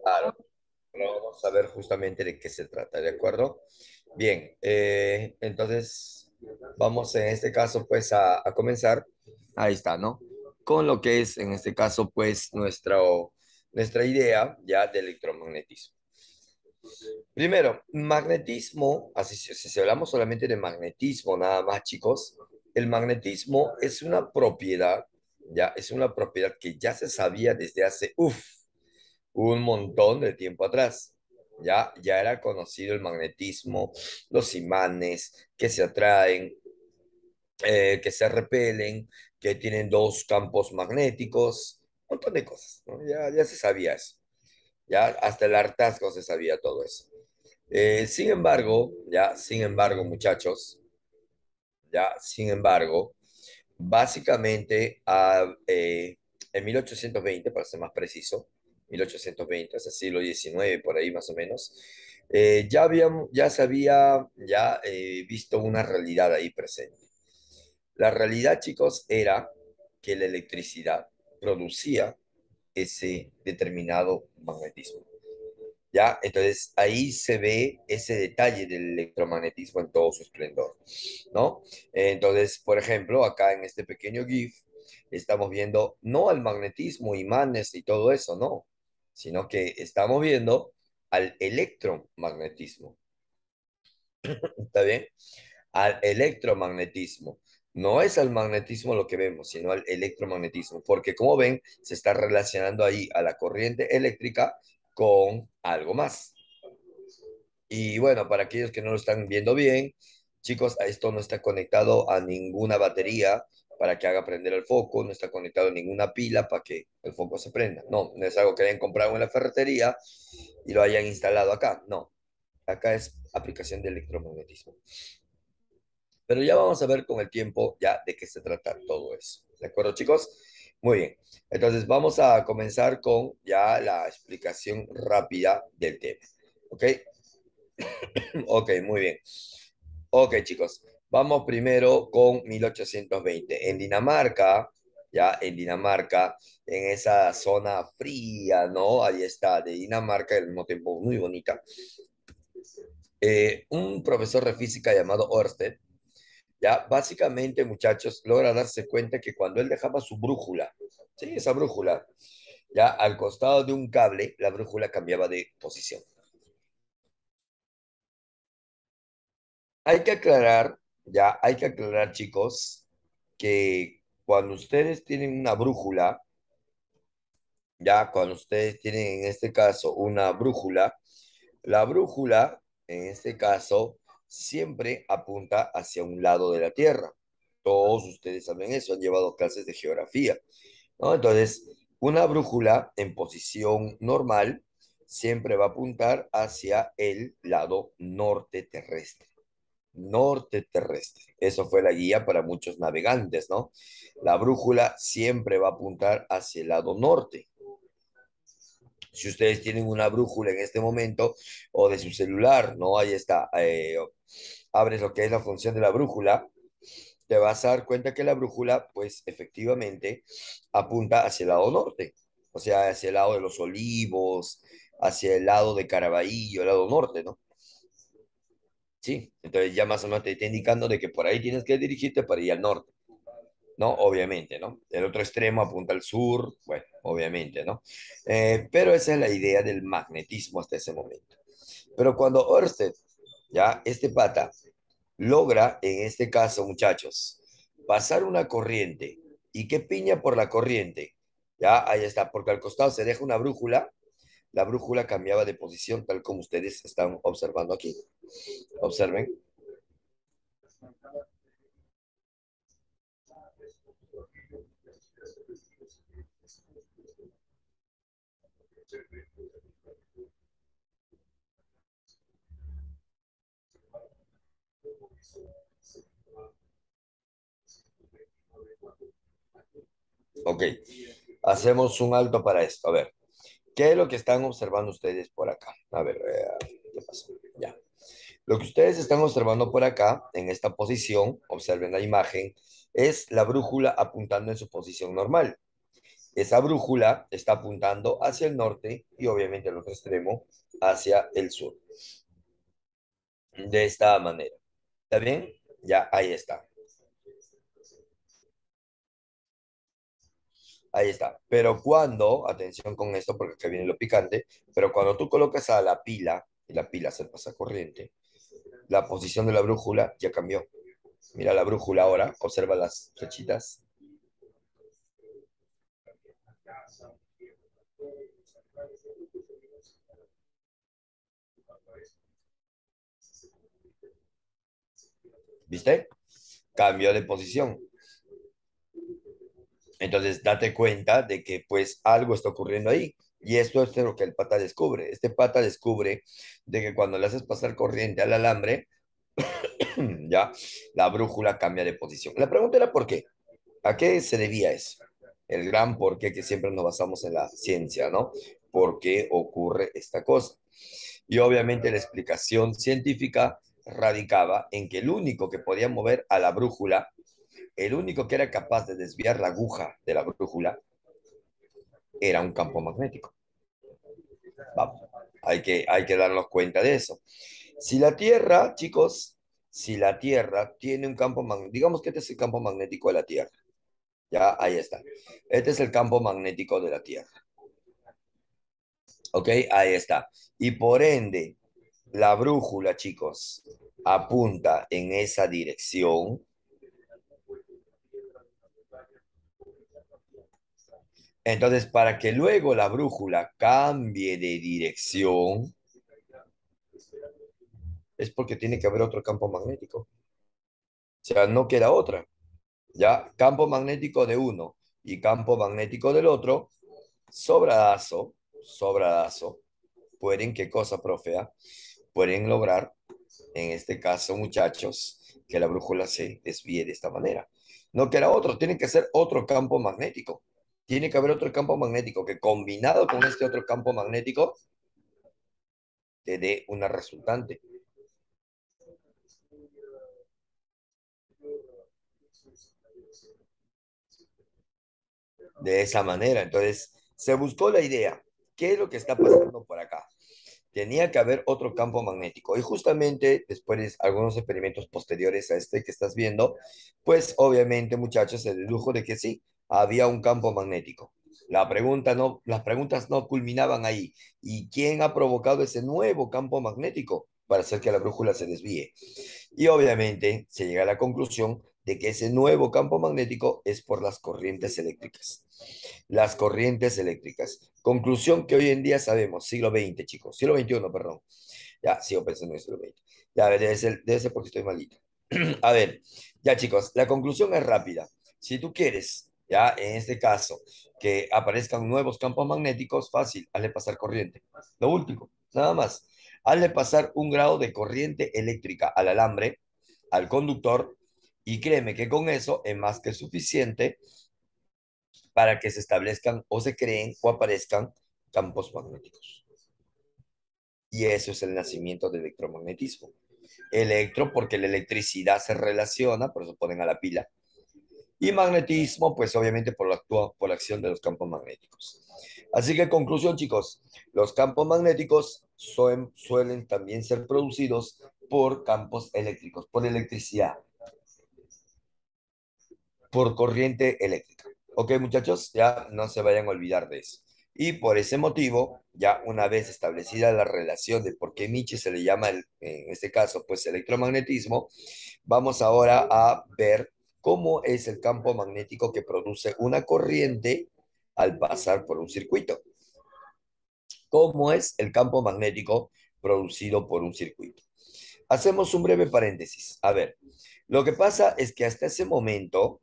Claro, vamos a ver justamente de qué se trata, ¿de acuerdo? Bien, eh, entonces vamos en este caso pues a, a comenzar, ahí está, ¿no? Con lo que es en este caso pues nuestro, nuestra idea ya de electromagnetismo. Primero, magnetismo, así si, si hablamos solamente de magnetismo nada más chicos, el magnetismo es una propiedad, ya es una propiedad que ya se sabía desde hace, uff, un montón de tiempo atrás. Ya, ya era conocido el magnetismo, los imanes que se atraen, eh, que se repelen, que tienen dos campos magnéticos, un montón de cosas. Ya, ya se sabía eso. Ya hasta el hartazgo se sabía todo eso. Eh, sin embargo, ya, sin embargo, muchachos, ya, sin embargo, básicamente a, eh, en 1820, para ser más preciso, 1820, es el siglo XIX, por ahí más o menos, eh, ya, habíamos, ya se había ya, eh, visto una realidad ahí presente. La realidad, chicos, era que la electricidad producía ese determinado magnetismo. ¿Ya? Entonces ahí se ve ese detalle del electromagnetismo en todo su esplendor, ¿no? Entonces, por ejemplo, acá en este pequeño GIF estamos viendo no al magnetismo, imanes y todo eso, no, sino que estamos viendo al electromagnetismo. ¿Está bien? Al electromagnetismo. No es al magnetismo lo que vemos, sino al electromagnetismo, porque como ven, se está relacionando ahí a la corriente eléctrica con algo más. Y bueno, para aquellos que no lo están viendo bien, chicos, esto no está conectado a ninguna batería para que haga prender el foco, no está conectado ninguna pila para que el foco se prenda. No, no es algo que hayan comprado en la ferretería y lo hayan instalado acá. No, acá es aplicación de electromagnetismo. Pero ya vamos a ver con el tiempo ya de qué se trata todo eso. ¿De acuerdo, chicos? Muy bien. Entonces vamos a comenzar con ya la explicación rápida del tema. ¿Ok? ok, muy bien. Ok, chicos. Vamos primero con 1820. En Dinamarca, ya en Dinamarca, en esa zona fría, ¿no? Ahí está, de Dinamarca, al mismo tiempo muy bonita. Eh, un profesor de física llamado Ørsted, ya básicamente, muchachos, logra darse cuenta que cuando él dejaba su brújula, sí, esa brújula, ya al costado de un cable, la brújula cambiaba de posición. Hay que aclarar, ya hay que aclarar, chicos, que cuando ustedes tienen una brújula, ya cuando ustedes tienen en este caso una brújula, la brújula, en este caso, siempre apunta hacia un lado de la Tierra. Todos ustedes saben eso, han llevado clases de geografía. ¿no? Entonces, una brújula en posición normal siempre va a apuntar hacia el lado norte terrestre. Norte terrestre. Eso fue la guía para muchos navegantes, ¿no? La brújula siempre va a apuntar hacia el lado norte. Si ustedes tienen una brújula en este momento o de su celular, ¿no? Ahí está. Eh, abres lo que es la función de la brújula, te vas a dar cuenta que la brújula, pues efectivamente, apunta hacia el lado norte, o sea, hacia el lado de los olivos, hacia el lado de Caraballo, el lado norte, ¿no? Sí, entonces ya más o menos te está indicando de que por ahí tienes que dirigirte para ir al norte. ¿no? Obviamente, ¿no? El otro extremo apunta al sur, bueno, obviamente, ¿no? Eh, pero esa es la idea del magnetismo hasta ese momento. Pero cuando Ørsted, ya, este pata, logra, en este caso, muchachos, pasar una corriente, ¿y qué piña por la corriente? Ya, ahí está, porque al costado se deja una brújula, la brújula cambiaba de posición, tal como ustedes están observando aquí. Observen. Ok, hacemos un alto para esto. A ver, ¿qué es lo que están observando ustedes por acá? A ver, eh, ¿qué pasó? Ya. Lo que ustedes están observando por acá, en esta posición, observen la imagen, es la brújula apuntando en su posición normal. esa brújula está apuntando hacia el norte y obviamente el otro extremo hacia el sur. De esta manera. ¿Está bien? Ya, ahí está. Ahí está. Pero cuando, atención con esto porque acá viene lo picante, pero cuando tú colocas a la pila, y la pila se pasa corriente, la posición de la brújula ya cambió. Mira la brújula ahora, observa las flechitas. ¿Viste? Cambio de posición. Entonces, date cuenta de que pues algo está ocurriendo ahí. Y esto es lo que el pata descubre. Este pata descubre de que cuando le haces pasar corriente al alambre, ya la brújula cambia de posición. La pregunta era por qué. ¿A qué se debía eso? El gran por qué que siempre nos basamos en la ciencia, ¿no? ¿Por qué ocurre esta cosa? Y obviamente la explicación científica radicaba en que el único que podía mover a la brújula, el único que era capaz de desviar la aguja de la brújula, era un campo magnético. Vamos, hay que, hay que darnos cuenta de eso. Si la Tierra, chicos, si la Tierra tiene un campo magnético, digamos que este es el campo magnético de la Tierra. Ya, ahí está. Este es el campo magnético de la Tierra. ¿Ok? Ahí está. Y por ende, la brújula, chicos, apunta en esa dirección. Entonces, para que luego la brújula cambie de dirección, es porque tiene que haber otro campo magnético. O sea, no queda otra. Ya, campo magnético de uno y campo magnético del otro, sobradazo, sobradazo, pueden, ¿qué cosa, profe? Ah? Pueden lograr, en este caso, muchachos, que la brújula se desvíe de esta manera. No queda otro, tiene que ser otro campo magnético. Tiene que haber otro campo magnético que combinado con este otro campo magnético te dé una resultante. de esa manera. Entonces, se buscó la idea. ¿Qué es lo que está pasando por acá? Tenía que haber otro campo magnético. Y justamente después de algunos experimentos posteriores a este que estás viendo, pues obviamente, muchachos, se dedujo de que sí, había un campo magnético. La pregunta no, las preguntas no culminaban ahí. ¿Y quién ha provocado ese nuevo campo magnético para hacer que la brújula se desvíe? Y obviamente se llega a la conclusión de que ese nuevo campo magnético es por las corrientes eléctricas. Las corrientes eléctricas. Conclusión que hoy en día sabemos, siglo XX, chicos, siglo XXI, perdón. Ya, sigo pensando en el siglo XX. Ya, debe ser, debe ser porque estoy malito. a ver, ya chicos, la conclusión es rápida. Si tú quieres, ya, en este caso, que aparezcan nuevos campos magnéticos, fácil, hazle pasar corriente. Lo último, nada más. Hazle pasar un grado de corriente eléctrica al alambre, al conductor, y créeme que con eso es más que suficiente para que se establezcan o se creen o aparezcan campos magnéticos. Y eso es el nacimiento del electromagnetismo. Electro porque la electricidad se relaciona, por eso ponen a la pila. Y magnetismo, pues obviamente por la, por acción de los campos magnéticos. Así que conclusión, chicos, los campos magnéticos suelen, suelen también ser producidos por campos eléctricos, por electricidad por corriente eléctrica. Ok, muchachos, ya no se vayan a olvidar de eso. Y por ese motivo, ya una vez establecida la relación de por qué Nietzsche se le llama, en este caso, pues electromagnetismo, vamos ahora a ver cómo es el campo magnético que produce una corriente al pasar por un circuito. ¿Cómo es el campo magnético producido por un circuito? Hacemos un breve paréntesis. A ver, lo que pasa es que hasta ese momento,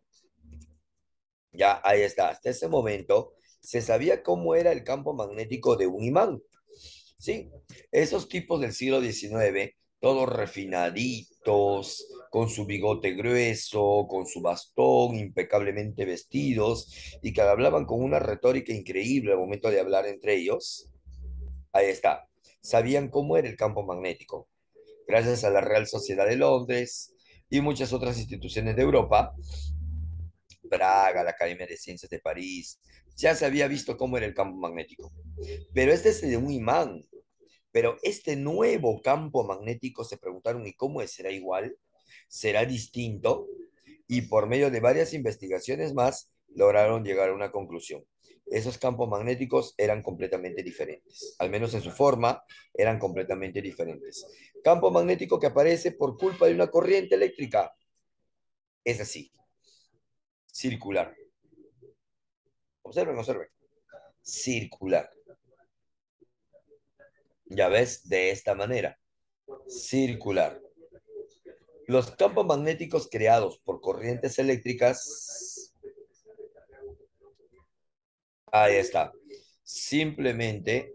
ya, ahí está. Hasta ese momento se sabía cómo era el campo magnético de un imán. ¿Sí? Esos tipos del siglo XIX, todos refinaditos, con su bigote grueso, con su bastón, impecablemente vestidos, y que hablaban con una retórica increíble al momento de hablar entre ellos. Ahí está. Sabían cómo era el campo magnético. Gracias a la Real Sociedad de Londres y muchas otras instituciones de Europa, Praga, la Academia de Ciencias de París, ya se había visto cómo era el campo magnético. Pero este es de un imán. Pero este nuevo campo magnético se preguntaron, ¿y cómo es? ¿Será igual? ¿Será distinto? Y por medio de varias investigaciones más, lograron llegar a una conclusión. Esos campos magnéticos eran completamente diferentes. Al menos en su forma, eran completamente diferentes. Campo magnético que aparece por culpa de una corriente eléctrica. Es así. Circular. Observen, observen. Circular. Ya ves, de esta manera. Circular. Los campos magnéticos creados por corrientes eléctricas. Ahí está. Simplemente,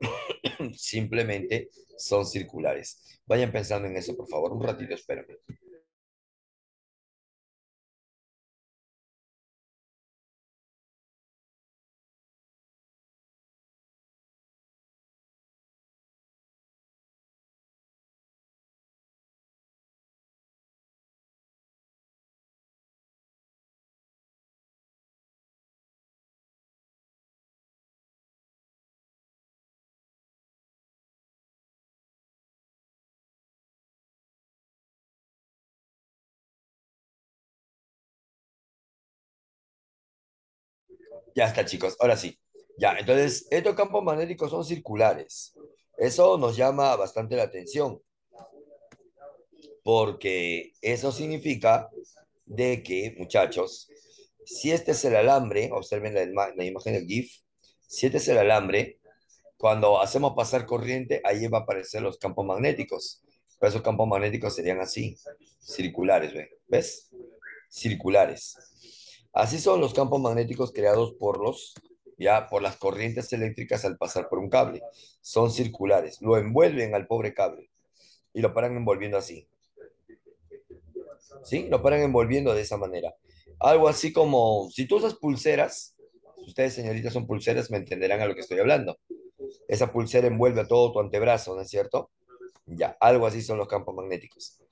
simplemente son circulares. Vayan pensando en eso, por favor. Un ratito, espérame. Ya está, chicos. Ahora sí. Ya, entonces, estos campos magnéticos son circulares. Eso nos llama bastante la atención, porque eso significa de que, muchachos, si este es el alambre, observen la, ima- la imagen del GIF, si este es el alambre, cuando hacemos pasar corriente, ahí va a aparecer los campos magnéticos. Pero esos campos magnéticos serían así, circulares, ¿ve? ¿ves? Circulares. Así son los campos magnéticos creados por los, ya, por las corrientes eléctricas al pasar por un cable. Son circulares. Lo envuelven al pobre cable y lo paran envolviendo así. ¿Sí? Lo paran envolviendo de esa manera. Algo así como, si tú usas pulseras, ustedes señoritas son pulseras, me entenderán a lo que estoy hablando. Esa pulsera envuelve a todo tu antebrazo, ¿no es cierto? Ya, algo así son los campos magnéticos.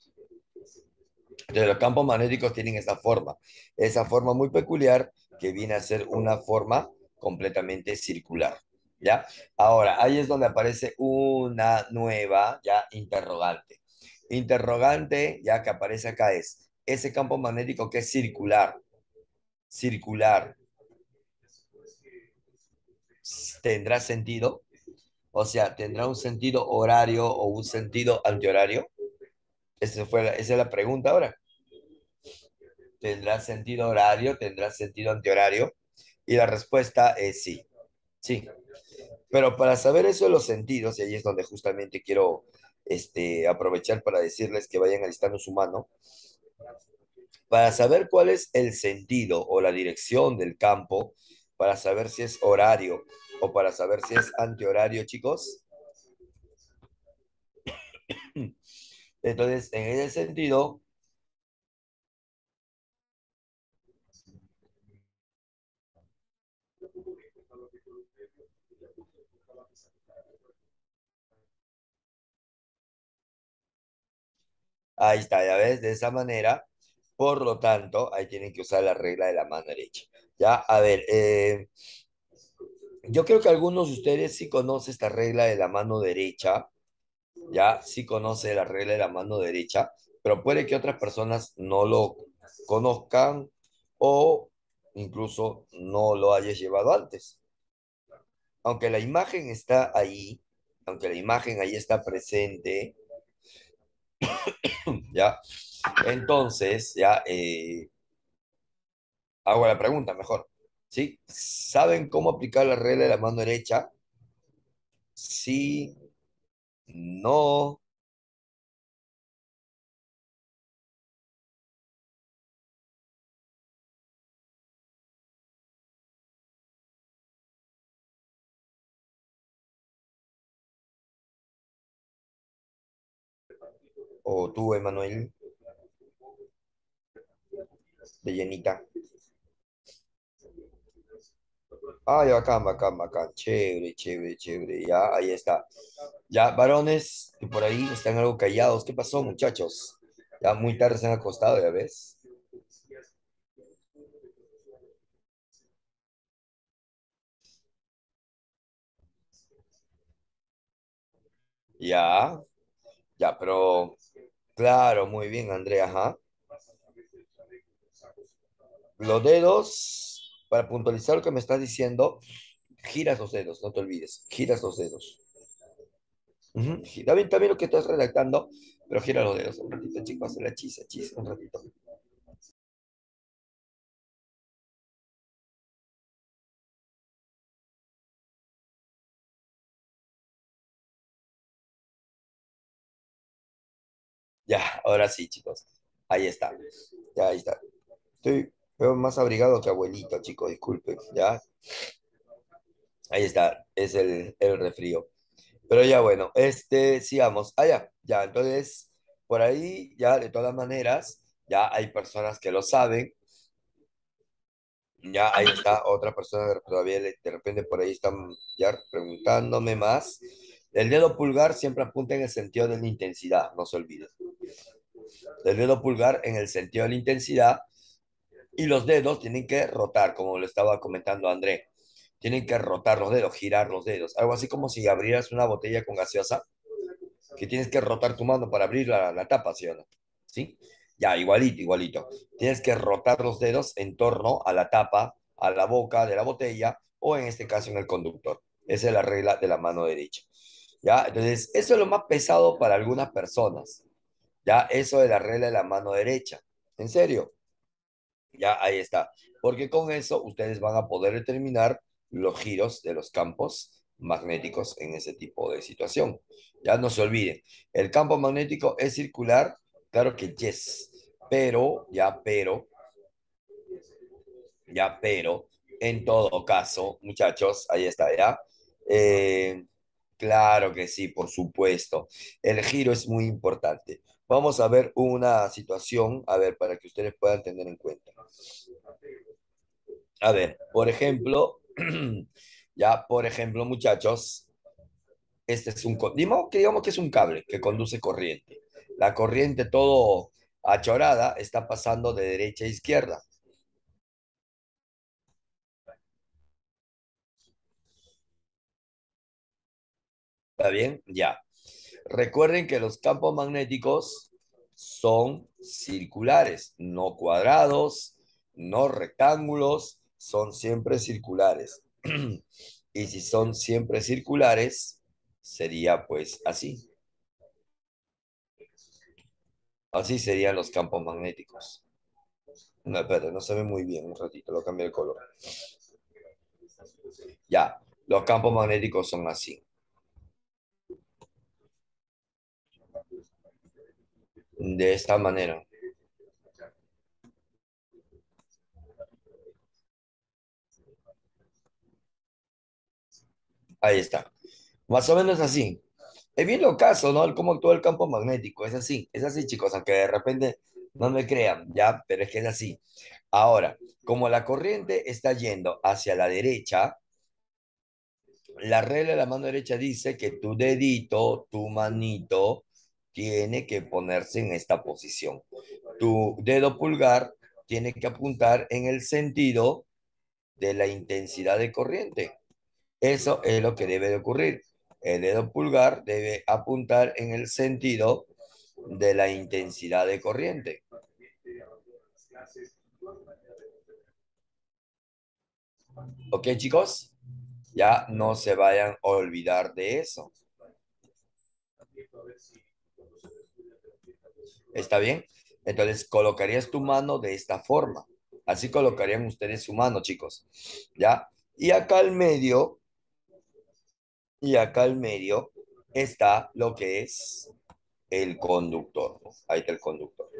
Entonces, los campos magnéticos tienen esa forma, esa forma muy peculiar que viene a ser una forma completamente circular. ¿Ya? Ahora, ahí es donde aparece una nueva, ya, interrogante. Interrogante, ya que aparece acá es, ese campo magnético que es circular, circular, ¿tendrá sentido? O sea, ¿tendrá un sentido horario o un sentido antihorario? Esa, fue esa es la pregunta ahora. ¿Tendrá sentido horario? ¿Tendrá sentido antihorario? Y la respuesta es sí, sí. Pero para saber eso de los sentidos, y ahí es donde justamente quiero este, aprovechar para decirles que vayan alistando su mano, para saber cuál es el sentido o la dirección del campo, para saber si es horario o para saber si es antihorario, chicos. Entonces, en ese sentido, ahí está, ya ves, de esa manera, por lo tanto, ahí tienen que usar la regla de la mano derecha. Ya, a ver, eh, yo creo que algunos de ustedes sí conocen esta regla de la mano derecha, ya sí conoce la regla de la mano derecha, pero puede que otras personas no lo conozcan o incluso no lo hayas llevado antes. Aunque la imagen está ahí, aunque la imagen ahí está presente, ya, entonces ya eh, hago la pregunta mejor, ¿sí? ¿Saben cómo aplicar la regla de la mano derecha? Sí, no, o tú, Emanuel, de llenita. Ah, bacán, bacán, bacán. Chévere, chévere, chévere. Ya, ahí está. Ya, varones, que por ahí están algo callados. ¿Qué pasó, muchachos? Ya muy tarde se han acostado, ya ves. Ya, ya, pero claro, muy bien, Andrea, ajá. Los dedos para puntualizar lo que me estás diciendo, giras los dedos, no te olvides, giras los dedos. Gi- También, lo que estás redactando, pero gira los dedos. Un ratito, chicos, la chisa, chisa, un ratito. Ya, ahora sí, chicos. Ahí está. Ya, ahí está. Estoy veo más abrigado que abuelito, chicos, disculpen. Ya, ahí está. Es el, el resfrío. Pero ya, bueno, este, sigamos. Ah, ya, ya. Entonces, por ahí, ya, de todas maneras, ya hay personas que lo saben. Ya, ahí está. Otra persona que todavía de repente por ahí están ya preguntándome más. El dedo pulgar siempre apunta en el sentido de la intensidad, no se olviden. El dedo pulgar en el sentido de la intensidad y los dedos tienen que rotar, como lo estaba comentando André. Tienen que rotar los dedos, girar los dedos. Algo así como si abrieras una botella con gaseosa, que tienes que rotar tu mano para abrir la, la tapa, ¿sí o no? ¿Sí? Ya, igualito, igualito. Tienes que rotar los dedos en torno a la tapa, a la boca de la botella o en este caso en el conductor. Esa es la regla de la mano derecha. ¿Ya? Entonces, eso es lo más pesado para algunas personas. Ya, eso es la regla de la mano derecha. En serio. Ya ahí está. Porque con eso ustedes van a poder determinar los giros de los campos magnéticos en ese tipo de situación. Ya no se olviden, el campo magnético es circular, claro que yes, pero, ya, pero, ya, pero, en todo caso, muchachos, ahí está, ya. Eh, claro que sí, por supuesto. El giro es muy importante. Vamos a ver una situación, a ver, para que ustedes puedan tener en cuenta. A ver, por ejemplo, ya, por ejemplo, muchachos, este es un, digamos que digamos que es un cable que conduce corriente. La corriente todo achorada está pasando de derecha a izquierda. ¿Está bien? Ya. Recuerden que los campos magnéticos son circulares, no cuadrados, no rectángulos, son siempre circulares. Y si son siempre circulares, sería pues así. Así serían los campos magnéticos. No, no se ve muy bien. Un ratito, lo cambié el color. Ya, los campos magnéticos son así. De esta manera. Ahí está. Más o menos así. Es bien lo caso, ¿no? Cómo actúa el campo magnético. Es así, es así, chicos, aunque de repente no me crean, ¿ya? Pero es que es así. Ahora, como la corriente está yendo hacia la derecha, la regla de la mano derecha dice que tu dedito, tu manito, tiene que ponerse en esta posición. Tu dedo pulgar tiene que apuntar en el sentido de la intensidad de corriente. Eso es lo que debe de ocurrir. El dedo pulgar debe apuntar en el sentido de la intensidad de corriente. ¿Ok, chicos? Ya no se vayan a olvidar de eso. ¿Está bien? Entonces colocarías tu mano de esta forma. Así colocarían ustedes su mano, chicos. ¿Ya? Y acá al medio, y acá al medio está lo que es el conductor. Ahí está el conductor.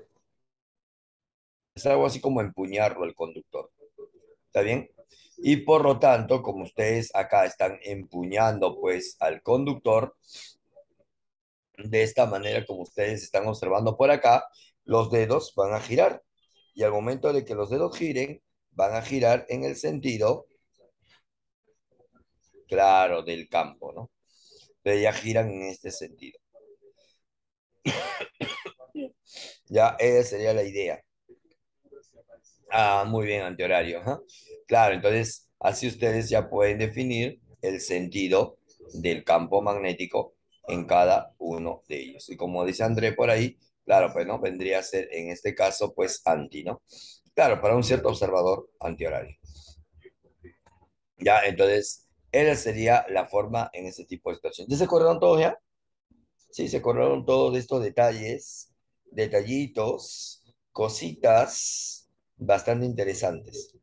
Es algo así como empuñarlo el conductor. ¿Está bien? Y por lo tanto, como ustedes acá están empuñando pues al conductor, de esta manera, como ustedes están observando por acá, los dedos van a girar. Y al momento de que los dedos giren, van a girar en el sentido, claro, del campo, ¿no? Pero ya giran en este sentido. Ya, esa sería la idea. Ah, muy bien, antihorario. ajá. Claro, entonces así ustedes ya pueden definir el sentido del campo magnético en cada uno de ellos. Y como dice André por ahí, claro, pues no, vendría a ser en este caso, pues anti, ¿no? Claro, para un cierto observador antihorario. Ya, entonces, esa sería la forma en ese tipo de situación. ¿Ya se acordaron todos ya? Sí, se acordaron todos de estos detalles, detallitos, cositas bastante interesantes.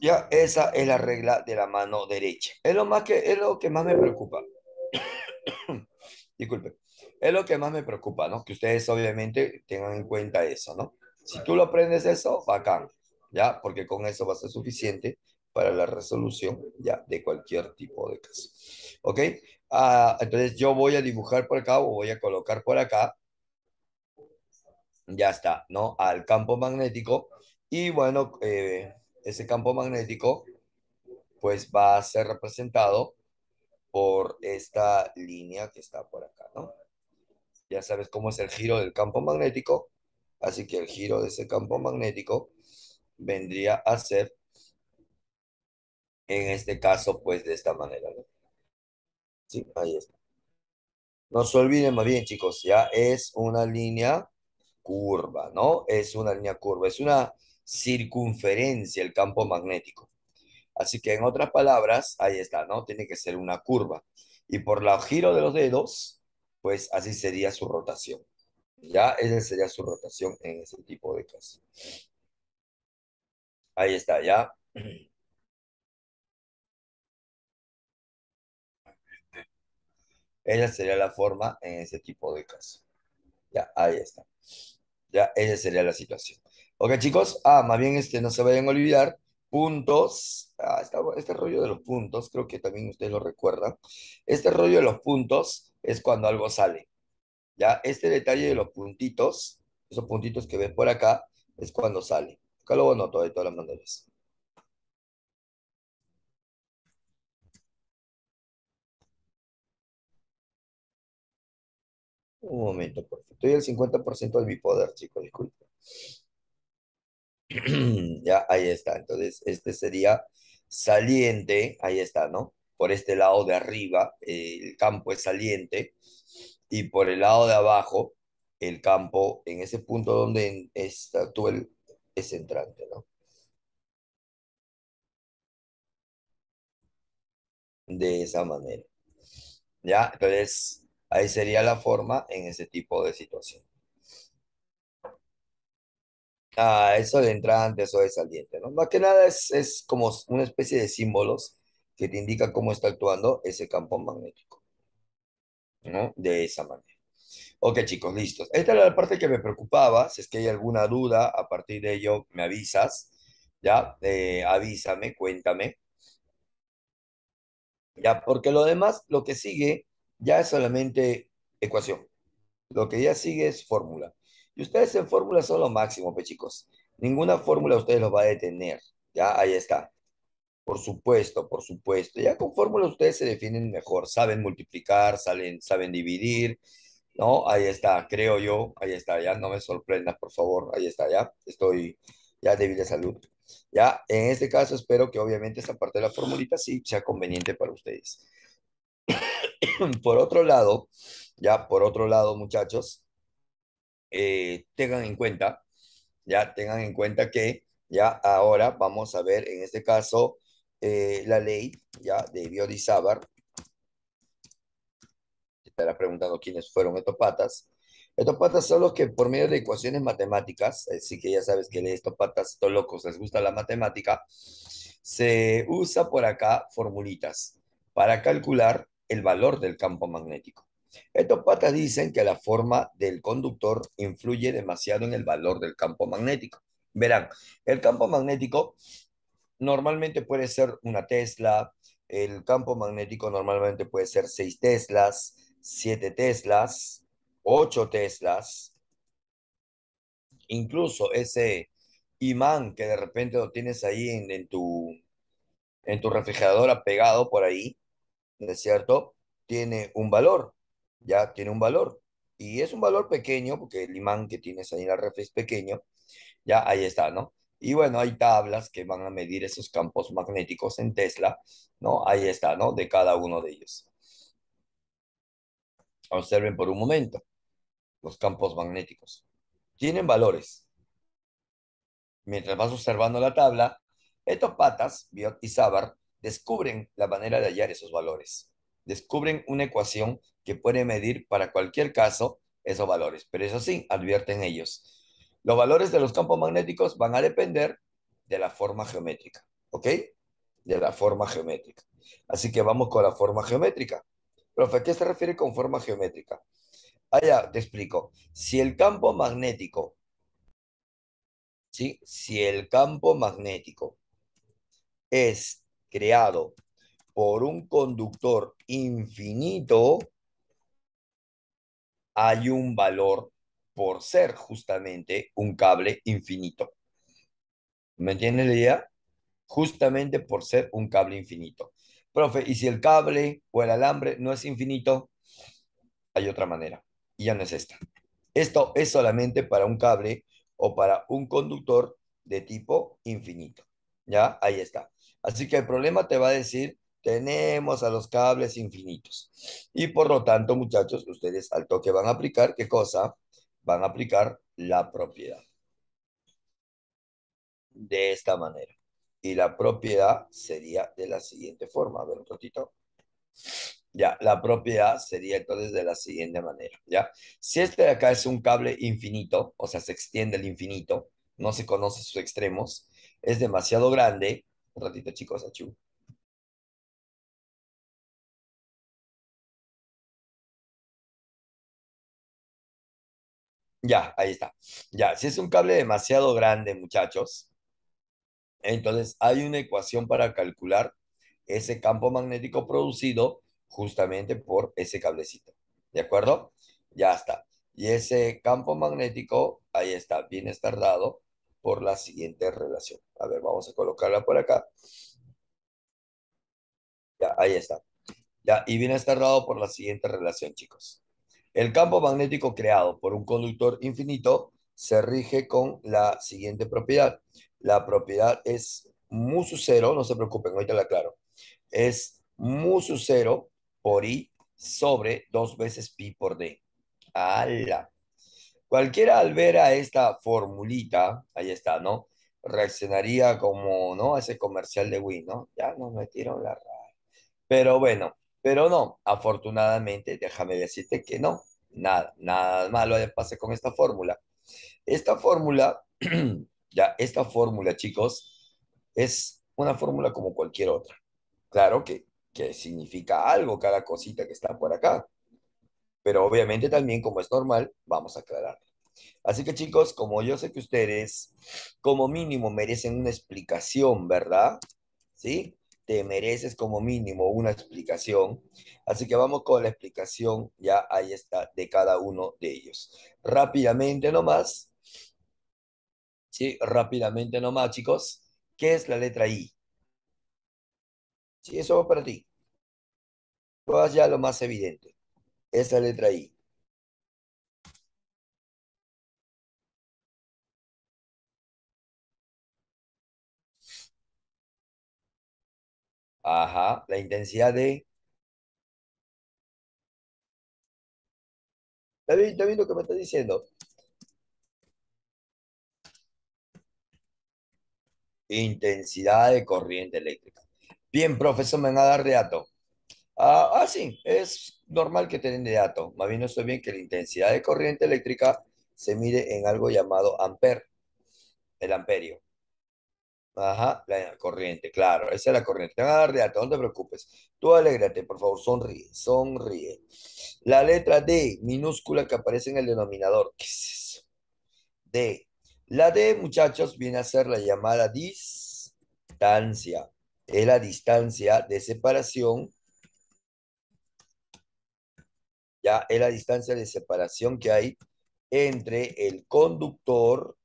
Ya, esa es la regla de la mano derecha. Es lo, más que, es lo que más me preocupa. Disculpe. Es lo que más me preocupa, ¿no? Que ustedes obviamente tengan en cuenta eso, ¿no? Si tú lo aprendes eso, bacán, ¿ya? Porque con eso va a ser suficiente para la resolución, ya, de cualquier tipo de caso. ¿Ok? Ah, entonces yo voy a dibujar por acá o voy a colocar por acá. Ya está, ¿no? Al campo magnético. Y bueno, eh, ese campo magnético pues va a ser representado por esta línea que está por acá, ¿no? Ya sabes cómo es el giro del campo magnético, así que el giro de ese campo magnético vendría a ser, en este caso, pues de esta manera, ¿no? Sí, ahí está. No se olviden más bien, chicos, ya es una línea curva, ¿no? Es una línea curva, es una circunferencia el campo magnético. Así que en otras palabras, ahí está, ¿no? Tiene que ser una curva. Y por el giro de los dedos, pues así sería su rotación. Ya, esa sería su rotación en ese tipo de caso. Ahí está, ya. Esa sería la forma en ese tipo de caso. Ya, ahí está. Ya, esa sería la situación. Ok, chicos. Ah, más bien este, no se vayan a olvidar. Puntos. Ah, este rollo de los puntos, creo que también ustedes lo recuerdan. Este rollo de los puntos es cuando algo sale. Ya, este detalle de los puntitos, esos puntitos que ven por acá, es cuando sale. Acá lo anoto de todas las maneras. Un momento, por favor. Estoy al 50% de mi poder, chicos, disculpen. Ya, ahí está. Entonces, este sería saliente, ahí está, ¿no? Por este lado de arriba, el campo es saliente, y por el lado de abajo, el campo, en ese punto donde está tú el, es entrante, ¿no? De esa manera. ¿Ya? Entonces, ahí sería la forma en ese tipo de situación. Ah, eso de entrante, eso de saliente, ¿no? Más que nada es, es como una especie de símbolos que te indica cómo está actuando ese campo magnético, ¿no? De esa manera. Ok, chicos, listos. Esta era la parte que me preocupaba. Si es que hay alguna duda, a partir de ello me avisas, ¿ya? Eh, avísame, cuéntame. Ya, porque lo demás, lo que sigue, ya es solamente ecuación. Lo que ya sigue es fórmula. Ustedes en fórmula son lo máximo, pe chicos. Ninguna fórmula ustedes los va a detener. Ya, ahí está. Por supuesto, por supuesto. Ya con fórmula ustedes se definen mejor. Saben multiplicar, saben, saben dividir, ¿no? Ahí está, creo yo. Ahí está, ya. No me sorprendas, por favor. Ahí está, ya. Estoy ya débil de salud. Ya, en este caso espero que obviamente esta parte de la formulita sí sea conveniente para ustedes. por otro lado, ya, por otro lado, muchachos, eh, tengan en cuenta, ya tengan en cuenta que ya ahora vamos a ver en este caso eh, la ley ya de Biodizábar. Estará preguntando quiénes fueron estos patas. Estos patas son los que por medio de ecuaciones matemáticas, así que ya sabes que estos patas, estos locos, les gusta la matemática, se usa por acá formulitas para calcular el valor del campo magnético. Estos patas dicen que la forma del conductor influye demasiado en el valor del campo magnético. Verán, el campo magnético normalmente puede ser una Tesla, el campo magnético normalmente puede ser 6 Teslas, 7 Teslas, 8 Teslas, incluso ese imán que de repente lo tienes ahí en, tu, en tu refrigerador apegado por ahí, ¿no es cierto? Tiene un valor ya tiene un valor. Y es un valor pequeño, porque el imán que tienes ahí en la ref es pequeño, ya ahí está, ¿no? Y bueno, hay tablas que van a medir esos campos magnéticos en Tesla, ¿no? Ahí está, ¿no? De cada uno de ellos. Observen por un momento los campos magnéticos. Tienen valores. Mientras vas observando la tabla, estos patas, Biot y Sabar, descubren la manera de hallar esos valores. Descubren una ecuación que puede medir para cualquier caso esos valores. Pero eso sí, advierten ellos. Los valores de los campos magnéticos van a depender de la forma geométrica. ¿Ok? De la forma geométrica. Así que vamos con la forma geométrica. Profe, ¿a qué se refiere con forma geométrica? Ah, ya, te explico. Si el campo magnético, ¿sí? Si el campo magnético es creado por un conductor infinito, hay un valor por ser justamente un cable infinito. ¿Me entiendes la idea? Justamente por ser un cable infinito. Profe, ¿y si el cable o el alambre no es infinito? Hay otra manera. Y ya no es esta. Esto es solamente para un cable o para un conductor de tipo infinito. ¿Ya? Ahí está. Así que el problema te va a decir, tenemos a los cables infinitos. Y por lo tanto, muchachos, ustedes al toque van a aplicar, ¿qué cosa? Van a aplicar la propiedad. De esta manera. Y la propiedad sería de la siguiente forma. A ver un ratito. Ya, la propiedad sería entonces de la siguiente manera, ¿ya? Si este de acá es un cable infinito, o sea, se extiende el infinito, no se conoce sus extremos, es demasiado grande, un ratito chicos, achú. Ya, ahí está. Ya, si es un cable demasiado grande, muchachos, entonces hay una ecuación para calcular ese campo magnético producido justamente por ese cablecito. ¿De acuerdo? Ya está. Y ese campo magnético, ahí está, viene estar dado por la siguiente relación. A ver, vamos a colocarla por acá. Ya, ahí está. Ya, y viene estar dado por la siguiente relación, chicos. El campo magnético creado por un conductor infinito se rige con la siguiente propiedad. La propiedad es mu su cero, no se preocupen, ahorita la aclaro. Es mu su cero por i sobre dos veces pi por d. ¡Hala! Cualquiera al ver a esta formulita, ahí está, ¿no? Reaccionaría como, ¿no? Ese comercial de Wii, ¿no? Ya nos metieron la raya. Pero bueno, pero no, afortunadamente, déjame decirte que no, nada, nada malo de pase con esta fórmula. Esta fórmula, ya, esta fórmula, chicos, es una fórmula como cualquier otra. Claro que, que significa algo cada cosita que está por acá. Pero obviamente también, como es normal, vamos a aclarar. Así que chicos, como yo sé que ustedes como mínimo merecen una explicación, ¿verdad? ¿Sí? Te mereces como mínimo una explicación. Así que vamos con la explicación, ya ahí está, de cada uno de ellos. Rápidamente nomás. Sí, rápidamente nomás, chicos. ¿Qué es la letra I? Sí, eso va para ti. Todas ya lo más evidente. Esa letra I. Ajá, la intensidad de... ¿Está bien, está lo que me está diciendo? Intensidad de corriente eléctrica. Bien, profesor, me van a dar de dato. Ah, ah, sí, es normal que tengan de dato. Más bien no estoy bien que la intensidad de corriente eléctrica se mide en algo llamado amper, el amperio. Ajá, la corriente, claro, esa es la corriente. Te van a dar de no te preocupes. Tú alégrate, por favor, sonríe, sonríe. La letra D, minúscula que aparece en el denominador. ¿Qué es eso? D. La D, muchachos, viene a ser la llamada distancia. Es la distancia de separación. Ya es la distancia de separación que hay entre el conductor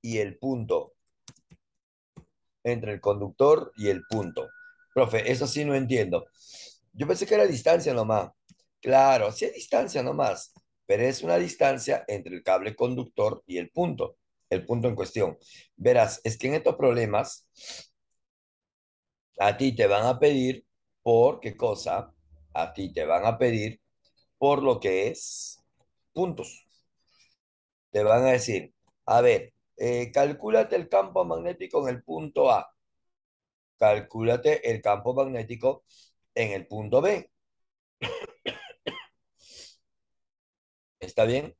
y el punto. Entre el conductor y el punto. Profe, eso sí no entiendo. Yo pensé que era distancia nomás. Claro, sí es distancia nomás, pero es una distancia entre el cable conductor y el punto, el punto en cuestión. Verás, es que en estos problemas a ti te van a pedir por qué cosa, a ti te van a pedir por lo que es puntos. Te van a decir, a ver, eh, calcúlate el campo magnético en el punto A. Calcúlate el campo magnético en el punto B. ¿Está bien?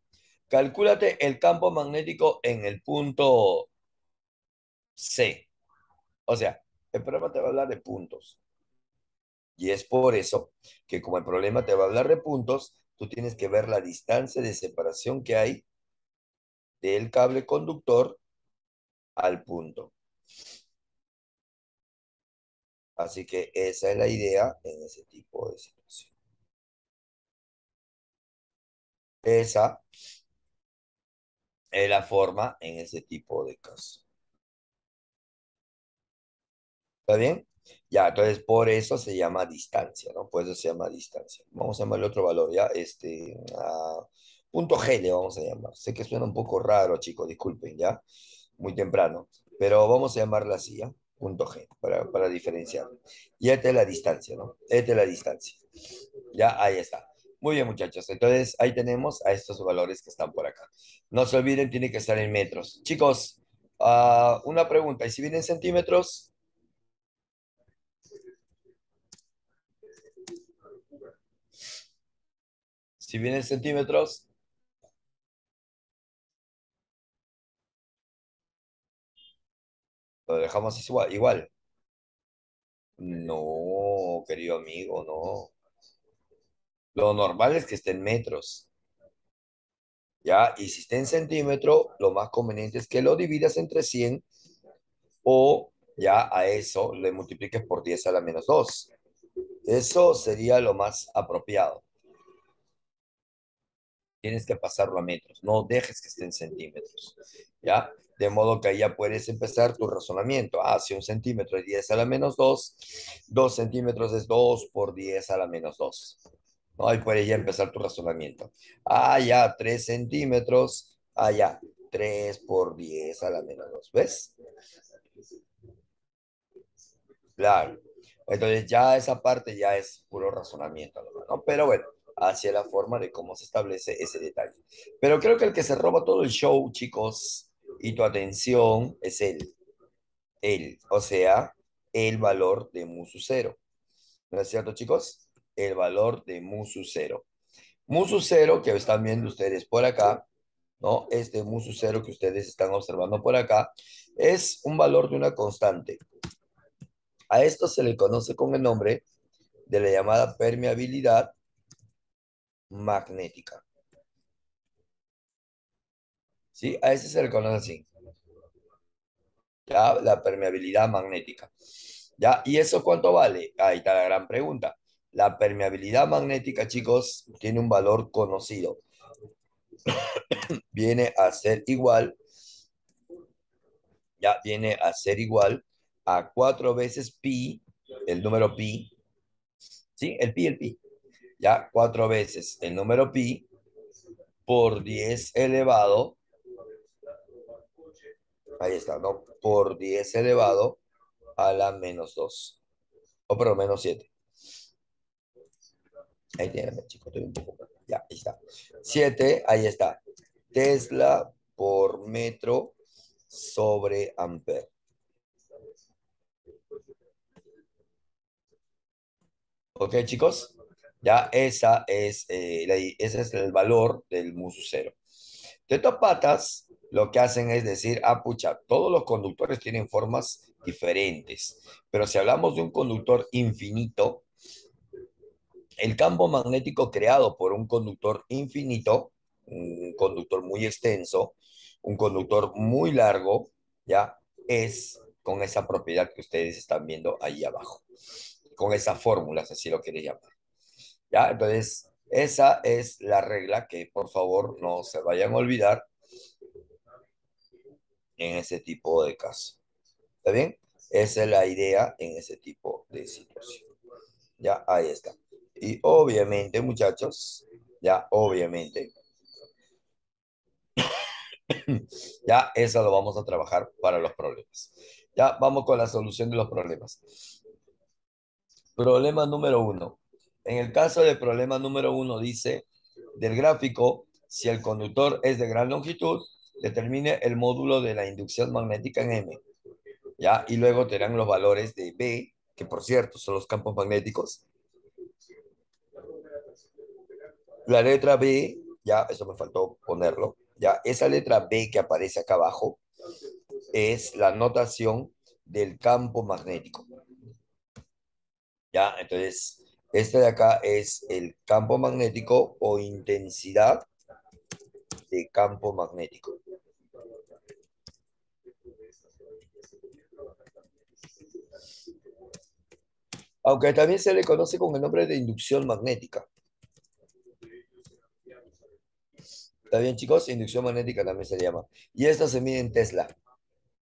Calcúlate el campo magnético en el punto C. O sea, el problema te va a hablar de puntos. Y es por eso que como el problema te va a hablar de puntos, tú tienes que ver la distancia de separación que hay del cable conductor al punto. Así que esa es la idea en ese tipo de situación. Esa es la forma en ese tipo de caso. ¿Está bien? Ya, entonces por eso se llama distancia, ¿no? Por eso se llama distancia. Vamos a llamarle otro valor, ¿ya? Este, punto G le vamos a llamar. Sé que suena un poco raro, chicos, disculpen, ¿ya? Muy temprano, pero vamos a llamarla así, ¿ya? Punto G, para, para diferenciar. Y esta es la distancia, ¿no? Esta es la distancia. Ya, ahí está. Muy bien, muchachos. Entonces, ahí tenemos a estos valores que están por acá. No se olviden, tiene que estar en metros. Chicos, uh, una pregunta. ¿Y si vienen centímetros? Si vienen centímetros, lo dejamos igual. igual. No, querido amigo, no. Lo normal es que esté en metros. ¿Ya? Y si está en centímetro, lo más conveniente es que lo dividas entre 100 o ya a eso le multipliques por 10 a la menos 2. Eso sería lo más apropiado tienes que pasarlo a metros, no dejes que esté en centímetros, ¿ya? De modo que ahí ya puedes empezar tu razonamiento. Ah, si un centímetro es 10 a la menos 2, 2 centímetros es 2 por 10 a la menos 2. ¿No? Ahí puedes ya empezar tu razonamiento. Ah, ya, 3 centímetros. Ah, ya, 3 por 10 a la menos 2. ¿Ves? Claro. Entonces ya esa parte ya es puro razonamiento, ¿no? Pero bueno, hacia la forma de cómo se establece ese detalle. Pero creo que el que se roba todo el show, chicos, y tu atención es él. Él, o sea, el valor de musu cero. ¿No es cierto, chicos? El valor de musu cero. Musu cero, que están viendo ustedes por acá, ¿no? Este musu cero que ustedes están observando por acá, es un valor de una constante. A esto se le conoce con el nombre de la llamada permeabilidad magnética. ¿Sí? A ese se le conoce así. Ya, la permeabilidad magnética. ¿Ya? ¿Y eso cuánto vale? Ahí está la gran pregunta. La permeabilidad magnética, chicos, tiene un valor conocido. viene a ser igual, ya viene a ser igual a cuatro veces pi, el número pi, ¿sí? El pi, el pi, ya cuatro veces el número pi por 10 elevado, ahí está, ¿no? Por 10 elevado a la menos 2, o pero menos 7. Ahí tiene, chicos, un poco. Ya, ahí está. 7, ahí está. Tesla por metro sobre amper. ¿Ok, chicos? Ya, esa es, eh, ese es el valor del musu cero. patas lo que hacen es decir, ah, pucha, todos los conductores tienen formas diferentes, pero si hablamos de un conductor infinito, el campo magnético creado por un conductor infinito, un conductor muy extenso, un conductor muy largo, ya es con esa propiedad que ustedes están viendo ahí abajo, con esa fórmula, si así lo quieren llamar. ¿Ya? Entonces, esa es la regla que por favor no se vayan a olvidar en ese tipo de caso. ¿Está bien? Esa es la idea en ese tipo de situación. Ya, ahí está. Y obviamente, muchachos, ya, obviamente, ya eso lo vamos a trabajar para los problemas. Ya, vamos con la solución de los problemas. Problema número uno. En el caso del problema número uno dice del gráfico, si el conductor es de gran longitud, determine el módulo de la inducción magnética en M. ¿Ya? Y luego te los valores de B, que por cierto son los campos magnéticos. La letra B, ya, eso me faltó ponerlo, ya, esa letra B que aparece acá abajo es la notación del campo magnético. Ya, entonces, este de acá es el campo magnético o intensidad de campo magnético. Aunque también se le conoce con el nombre de inducción magnética. ¿Está bien, chicos? Inducción magnética también se llama. Y esto se mide en Tesla.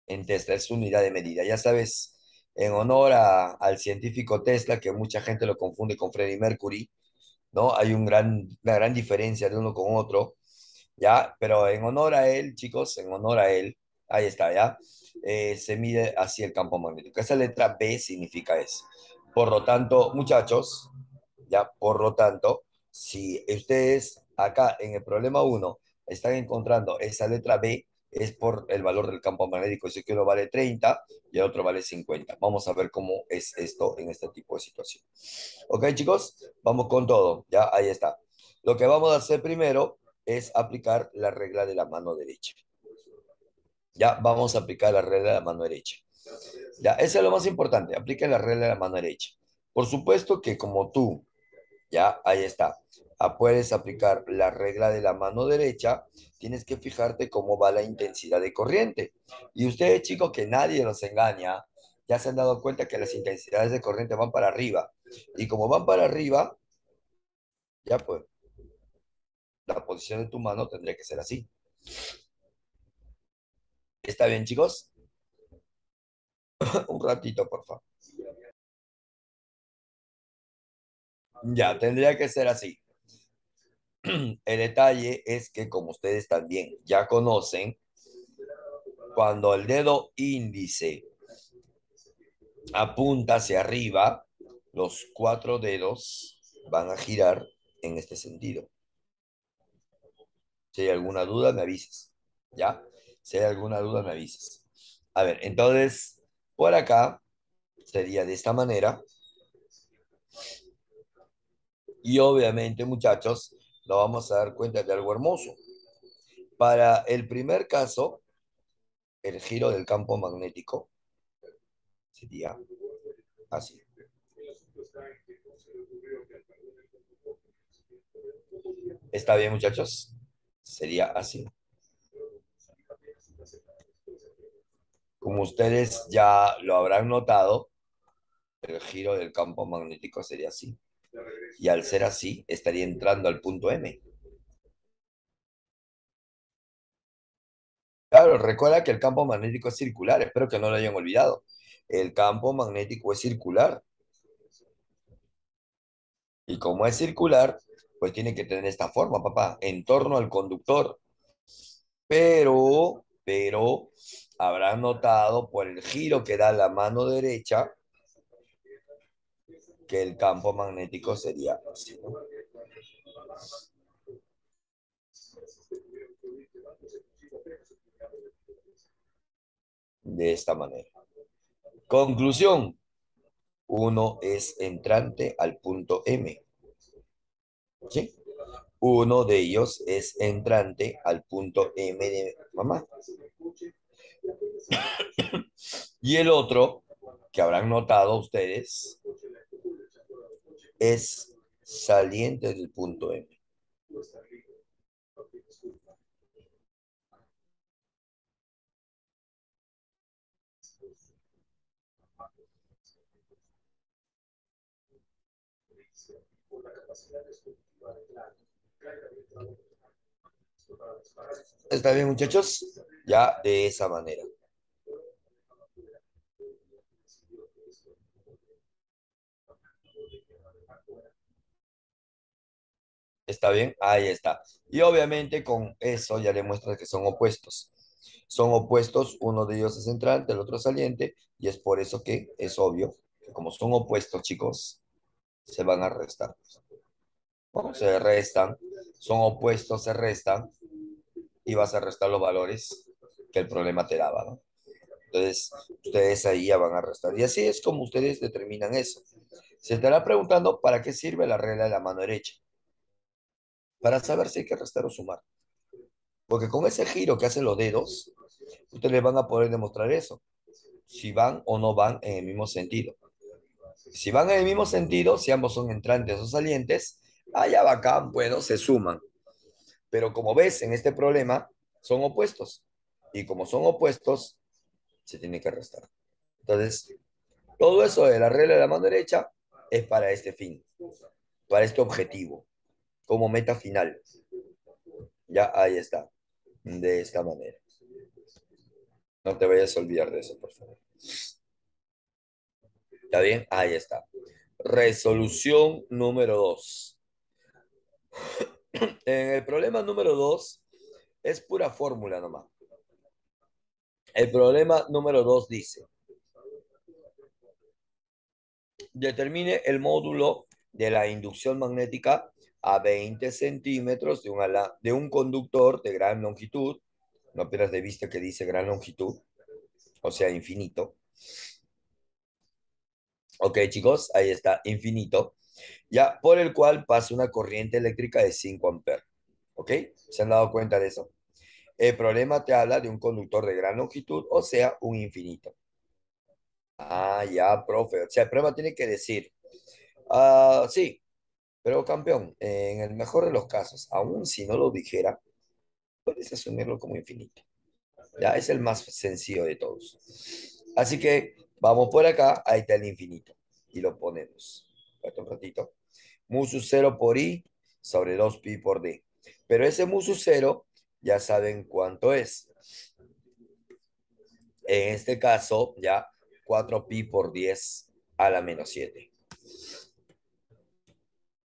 En Tesla, es unidad de medida. Ya sabes, en honor al científico Tesla, que mucha gente lo confunde con Freddie Mercury, ¿no? Hay un gran, una gran diferencia de uno con otro, ¿ya? Pero en honor a él, chicos, en honor a él, ahí está, ¿ya? Eh, se mide así el campo magnético. Esa letra B significa eso. Por lo tanto, muchachos, ya, por lo tanto, si ustedes acá en el problema 1 están encontrando esa letra B, es por el valor del campo magnético. Si que uno vale 30 y el otro vale 50. Vamos a ver cómo es esto en este tipo de situación. Ok, chicos, vamos con todo. Ya, ahí está. Lo que vamos a hacer primero es aplicar la regla de la mano derecha. Ya, vamos a aplicar la regla de la mano derecha. Ya, eso es lo más importante. Apliquen la regla de la mano derecha. Por supuesto que como tú, ya, ahí está puedes aplicar la regla de la mano derecha, tienes que fijarte cómo va la intensidad de corriente. Y ustedes, chicos, que nadie los engaña, ya se han dado cuenta que las intensidades de corriente van para arriba. Y como van para arriba, ya pues, la posición de tu mano tendría que ser así. ¿Está bien, chicos? Un ratito, por favor. Ya, tendría que ser así. El detalle es que, como ustedes también ya conocen, cuando el dedo índice apunta hacia arriba, los cuatro dedos van a girar en este sentido. Si hay alguna duda, me avisas. ¿Ya? Si hay alguna duda, me avisas. A ver, entonces, por acá sería de esta manera. Y obviamente, muchachos, nos vamos a dar cuenta de algo hermoso. Para el primer caso, el giro del campo magnético sería así. ¿Está bien, muchachos? Sería así. Como ustedes ya lo habrán notado, el giro del campo magnético sería así y al ser así, estaría entrando al punto M. Claro, recuerda que el campo magnético es circular, espero que no lo hayan olvidado. El campo magnético es circular. Y como es circular, pues tiene que tener esta forma, papá, en torno al conductor. Pero, pero, habrán notado por el giro que da la mano derecha, que el campo magnético sería así. De esta manera. Conclusión. Uno es entrante al punto M. ¿Sí? Uno de ellos es entrante al punto M de mamá. Y el otro, que habrán notado ustedes, es saliente del punto M. ¿Está bien, muchachos? Ya de esa manera. ¿Está bien? Ahí está. Y obviamente con eso ya le muestra que son opuestos. Son opuestos, uno de ellos es entrante, el otro saliente, y es por eso que es obvio que como son opuestos, chicos, se van a restar. se restan son opuestos, se restan y vas a restar los valores que el problema te daba, ¿no? Entonces, ustedes ahí ya van a restar. Y así es como ustedes determinan eso. Se estará preguntando para qué sirve la regla de la mano derecha. Para saber si hay que restar o sumar. Porque con ese giro que hacen los dedos, ustedes van a poder demostrar eso. Si van o no van en el mismo sentido. Si van en el mismo sentido, si ambos son entrantes o salientes, allá acá, bueno, se suman. Pero como ves, en este problema son opuestos. Y como son opuestos, se tiene que restar. Entonces, todo eso de la regla de la mano derecha es para este fin, para este objetivo, como meta final. Ya ahí está, de esta manera. No te vayas a olvidar de eso, por favor. ¿Está bien? Ahí está. Resolución número 2. En el problema número 2 es pura fórmula nomás. El problema número 2 dice, determine el módulo de la inducción magnética a 20 centímetros de un, de un conductor de gran longitud. No pierdas de vista que dice gran longitud, o sea, infinito. Ok, chicos, ahí está, infinito. Ya, por el cual pasa una corriente eléctrica de 5 amperes. ¿Ok? ¿Se han dado cuenta de eso? El problema te habla de un conductor de gran longitud, o sea, un infinito. Ah, ya, profe. O sea, el problema tiene que decir, ah, sí, pero campeón, en el mejor de los casos, aún si no lo dijera, puedes asumirlo como infinito. Ya, es el más sencillo de todos. Así que vamos por acá, ahí está el infinito. Y lo ponemos. Un ratito. Musu 0 por i sobre 2pi por d. Pero ese musu 0 ya saben cuánto es. En este caso, ya 4pi por 10 a la menos 7.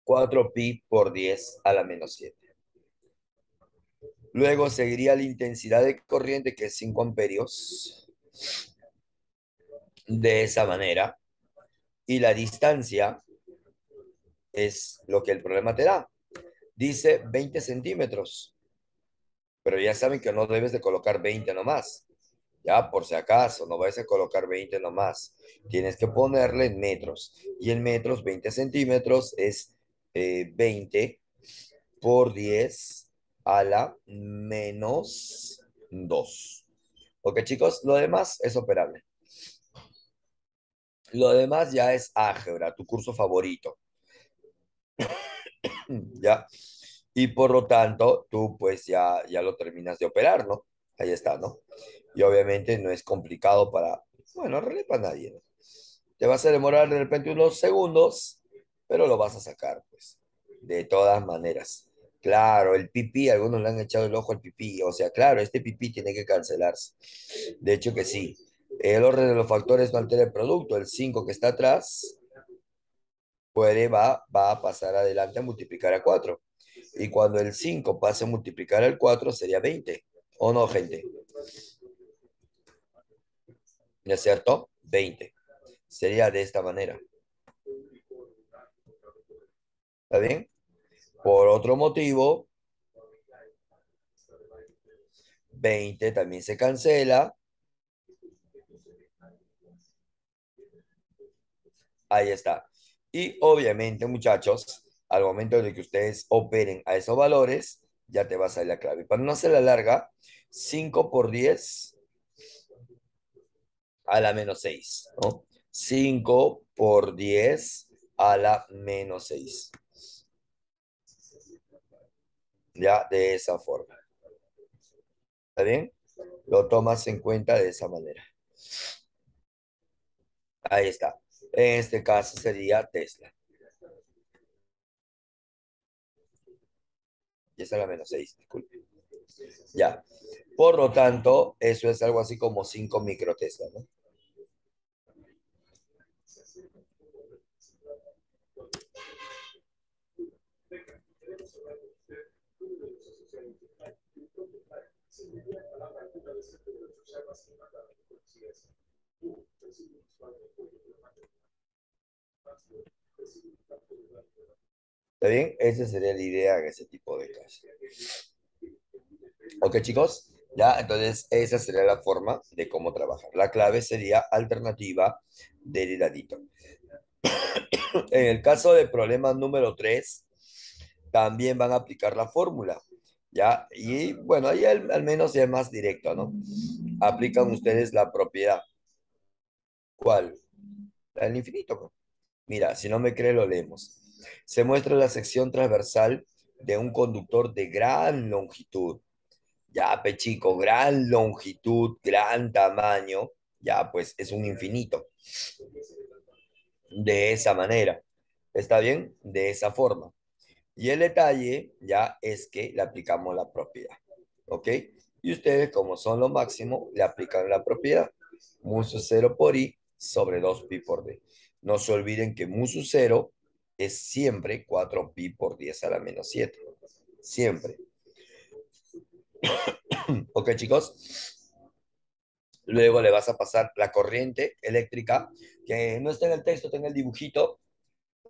4pi por 10 a la menos 7. Luego seguiría la intensidad de corriente, que es 5 amperios. De esa manera. Y la distancia es lo que el problema te da. Dice 20 centímetros pero ya saben que no debes de colocar 20 nomás. Ya, por si acaso, no vayas a colocar 20 nomás. Tienes que ponerle en metros. Y en metros, 20 centímetros es 20 eh, por 10 a la menos 2. Ok, chicos, lo demás es operable. Lo demás ya es álgebra, tu curso favorito. ya y por lo tanto tú pues ya, ya lo terminas de operar, ¿no? Ahí está, ¿no? Y obviamente no es complicado para, bueno, para nadie, ¿no? Te vas a demorar de repente unos segundos, pero lo vas a sacar, pues, de todas maneras. Claro, el pipí, algunos le han echado el ojo al pipí, o sea, claro, este pipí tiene que cancelarse. De hecho que sí. El orden de los factores no altera el producto, el 5 que está atrás puede, va, va a pasar adelante a multiplicar a 4. Y cuando el 5 pase a multiplicar el 4 sería 20. ¿O no, gente? ¿No es cierto? 20. Sería de esta manera. ¿Está bien? Por otro motivo, 20 también se cancela. Ahí está. Y obviamente, muchachos, al momento de que ustedes operen a esos valores, ya te va a salir la clave. Para no hacer la larga, 5 por 10 a la menos 6, ¿no? 5 por 10 a la menos 6. Ya, de esa forma. ¿Está bien? Lo tomas en cuenta de esa manera. Ahí está. En este caso sería Tesla. y esta es la menos 6. Ya. Por lo tanto, eso es algo así como 5 microtesla, ¿no? ¿Está bien? Esa sería la idea en ese tipo de casos. Ok, chicos. Ya, entonces esa sería la forma de cómo trabajar. La clave sería alternativa del ladito. En el caso del problema número 3, también van a aplicar la fórmula. ¿Ya? Y bueno, ahí al, menos es más directo, ¿no? Aplican ustedes la propiedad. ¿Cuál? La del infinito. Mira, si no me cree, lo leemos. Se muestra la sección transversal de un conductor de gran longitud. Ya, pechico, gran longitud, gran tamaño. Ya, pues es un infinito. De esa manera. ¿Está bien? De esa forma. Y el detalle ya es que le aplicamos la propiedad. ¿Ok? Y ustedes, como son lo máximo, le aplican la propiedad. Musu 0 por i sobre 2pi por d. No se olviden que musu 0 es siempre 4pi por 10 a la menos 7. Siempre. ok, chicos. Luego le vas a pasar la corriente eléctrica, que no está en el texto, está en el dibujito.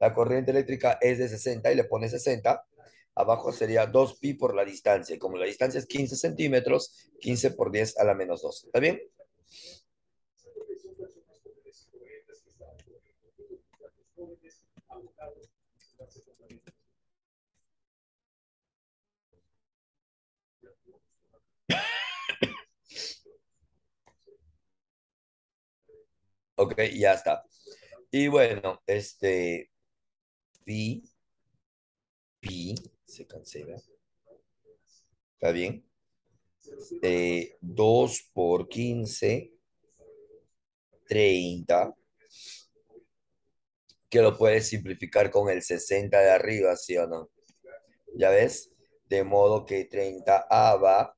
La corriente eléctrica es de 60 y le pone 60. Abajo sería 2pi por la distancia. Como la distancia es 15 centímetros, 15 por 10 a la menos 2. ¿Está bien? Ok, ya está. Y bueno, este, pi, pi, se cancela. ¿Está bien? Eh, 2 por 15, 30, que lo puedes simplificar con el 60 de arriba, ¿sí o no? ¿Ya ves? De modo que 30 A va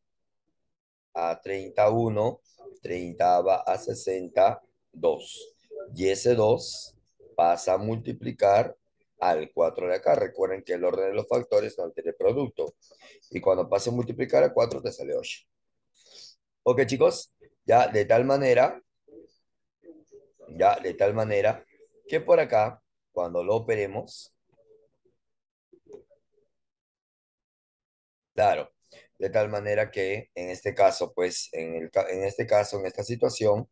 a 31, 30 va a 62. Y ese 2 pasa a multiplicar al 4 de acá. Recuerden que el orden de los factores no altera el producto. Y cuando pase a multiplicar a 4 te sale 8. Ok, chicos, ya de tal manera, ya de tal manera que por acá, cuando lo operemos, claro, de tal manera que en este caso, pues, en, el, en este caso, en esta situación,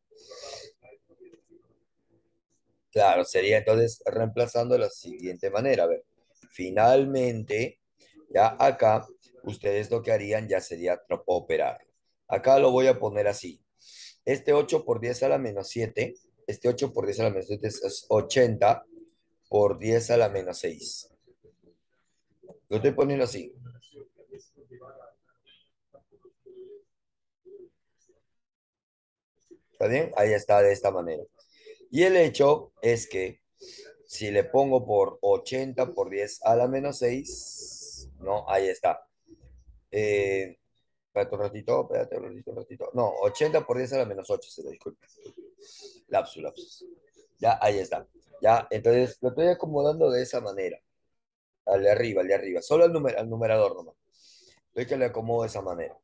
claro, sería entonces reemplazando de la siguiente manera. A ver, finalmente, ya acá, ustedes lo que harían ya sería operar. Acá lo voy a poner así. Este 8 por 10 a la menos 7, este 8 por 10 a la menos 7 es 80 por 10 a la menos 6. Lo estoy poniendo así. ¿Está bien? Ahí está de esta manera. Y el hecho es que si le pongo por 80 por 10 a la menos 6, no, ahí está. Eh, espérate un ratito, espérate un ratito, un ratito. No, 80 por 10 a la menos 8, se lo disculpe. Lapsus, lapsus. Ya, ahí está. Ya, entonces lo estoy acomodando de esa manera. Al de arriba, al de arriba. Solo al, numer al numerador nomás. Estoy que le acomodo de esa manera.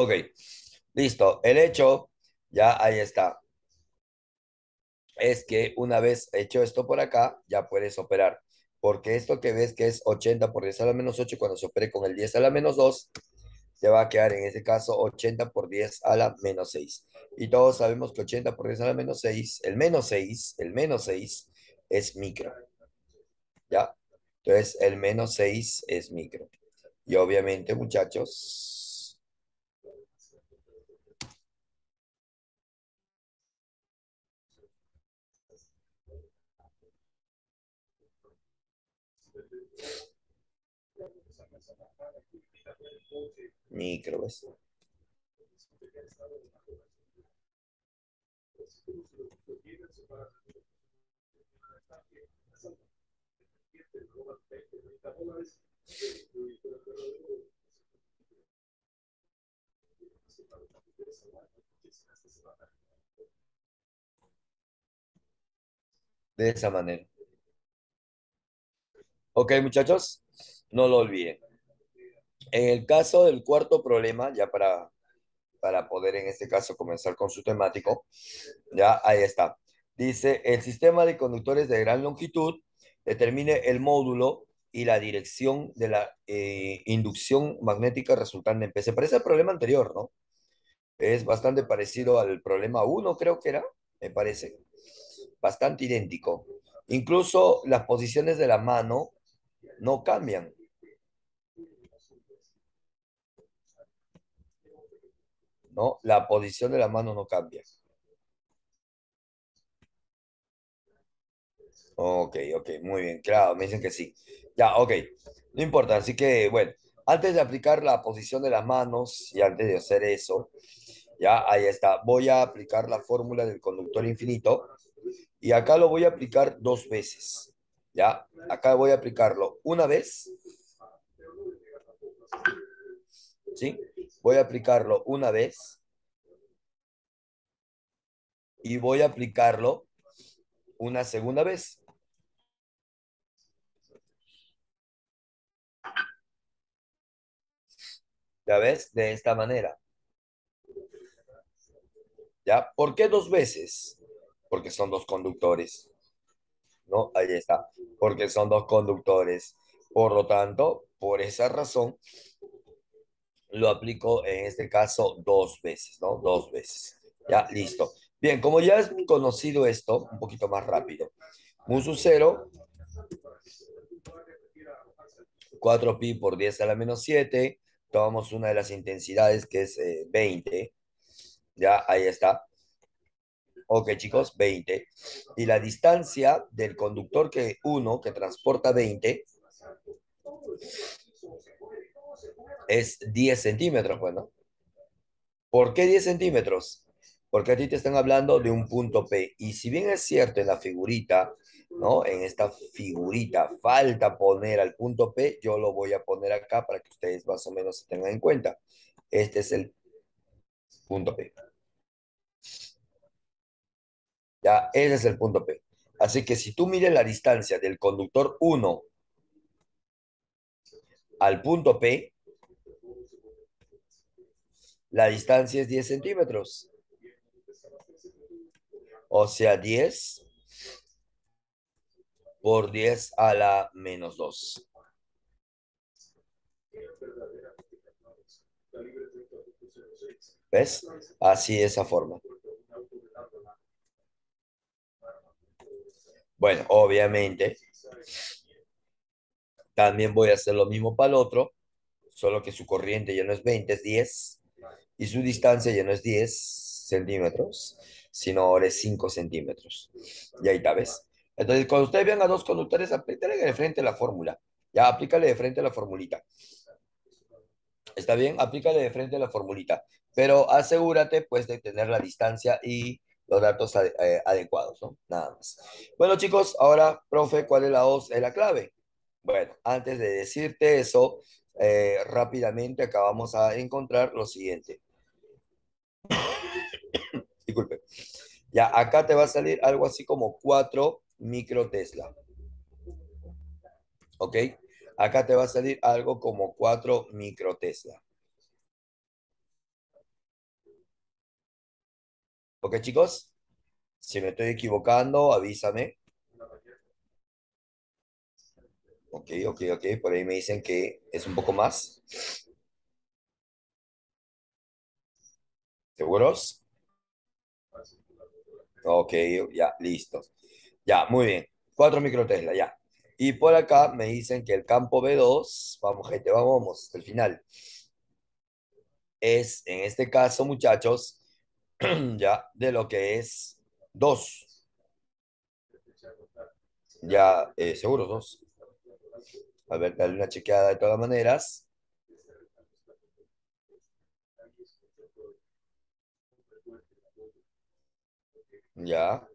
Ok, listo. El hecho, ya ahí está. Es que una vez hecho esto por acá, ya puedes operar. Porque esto que ves que es 80 por 10 a la menos 8, cuando se opere con el 10 a la menos 2, te va a quedar en este caso 80 por 10 a la menos 6. Y todos sabemos que 80 por 10 a la menos 6, el menos 6, el menos 6 es micro. ¿Ya? Entonces, el menos 6 es micro. Y obviamente, muchachos, micro, ¿ves? De esa manera. Ok, muchachos. No lo olviden. En el caso del cuarto problema, ya para, para poder en este caso comenzar con su temático, ya ahí está. Dice, el sistema de conductores de gran longitud determine el módulo y la dirección de la eh, inducción magnética resultante en P. Se parece al problema anterior, ¿no? Es bastante parecido al problema 1, creo que era, me parece. Bastante idéntico. Incluso las posiciones de la mano no cambian. ¿No? La posición de la mano no cambia. Ok, ok, muy bien, claro, me dicen que sí. Ya, ok, no importa, así que bueno, antes de aplicar la posición de las manos y antes de hacer eso, ya, ahí está, voy a aplicar la fórmula del conductor infinito y acá lo voy a aplicar dos veces, ya, acá voy a aplicarlo una vez, ¿sí? Voy a aplicarlo una vez y voy a aplicarlo una segunda vez. ¿Ya ves? De esta manera. ¿Ya? ¿Por qué dos veces? Porque son dos conductores. ¿No? Ahí está. Porque son dos conductores. Por lo tanto, por esa razón, lo aplico en este caso dos veces, ¿no? Dos veces. Ya, listo. Bien, como ya es conocido esto, un poquito más rápido. Mu sub 0, 4pi por 10 a la menos 7, tomamos una de las intensidades que es 20. Eh, ya, ahí está. Ok, chicos, 20. Y la distancia del conductor que 1, que transporta 20, es 10 centímetros, bueno. ¿Por qué 10 centímetros? Porque a ti te están hablando de un punto P. Y si bien es cierto en la figurita, ¿no? En esta figurita falta poner al punto P, yo lo voy a poner acá para que ustedes más o menos se tengan en cuenta. Este es el punto P. Ya, ese es el punto P. Así que si tú mides la distancia del conductor 1 al punto P, la distancia es 10 centímetros. O sea, 10 por 10 a la menos 2. ¿Ves? Así de esa forma. Bueno, obviamente, también voy a hacer lo mismo para el otro, solo que su corriente ya no es 20, es 10, y su distancia ya no es 10 centímetros, sino ahora es 5 centímetros. Y ahí está, ¿ves? Entonces, cuando ustedes vean a dos conductores, aplícale de frente la fórmula. Ya, aplícale de frente la formulita. ¿Está bien? Aplícale de frente la formulita. Pero asegúrate, pues, de tener la distancia y los datos eh, adecuados, ¿no? Nada más. Bueno, chicos, ahora, profe, ¿cuál es la, es la clave? Bueno, antes de decirte eso, eh, rápidamente acabamos a encontrar lo siguiente. Disculpe. Ya, acá te va a salir algo así como 4 micro Tesla. ¿Ok? Acá te va a salir algo como 4 micro Tesla. ¿Ok, chicos? Si me estoy equivocando, avísame. Ok, ok, ok. Por ahí me dicen que es un poco más. ¿Seguros? Ok, ya, listo. Ya, muy bien. 4 microtesla, ya. Y por acá me dicen que el campo B2, vamos gente, vamos, vamos, el final. Es, en este caso, muchachos, ya, de lo que es 2. Ya, eh, seguro 2. A ver, dale una chequeada de todas maneras. Ya.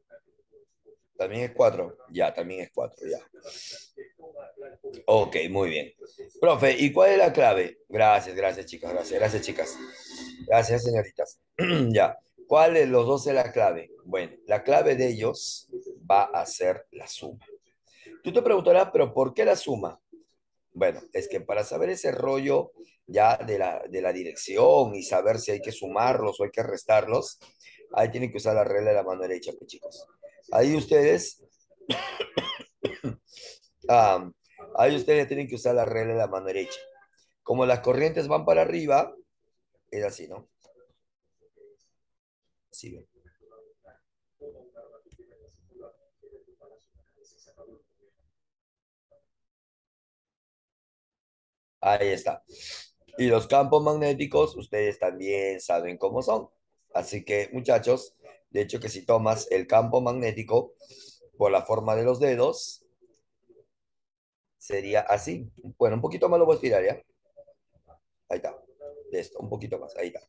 También es 4. Ya, también es 4, ya. Ok, muy bien. Profe, ¿y cuál es la clave? Gracias, gracias, chicas, gracias, gracias, chicas. Gracias, señoritas. ya. ¿Cuál de los dos es la clave? Bueno, la clave de ellos va a ser la suma. Tú te preguntarás, ¿pero por qué la suma? Bueno, es que para saber ese rollo ya de la, de la dirección y saber si hay que sumarlos o hay que restarlos, ahí tienen que usar la regla de la mano derecha, pues, chicos. Ahí ustedes, ah, ahí ustedes tienen que usar la regla de la mano derecha. Como las corrientes van para arriba, es así, ¿no? Ahí está. Y los campos magnéticos, ustedes también saben cómo son. Así que, muchachos, de hecho que si tomas el campo magnético por la forma de los dedos, sería así. Bueno, un poquito más lo voy a estirar, ¿ya? Ahí está. De esto, un poquito más. Ahí está.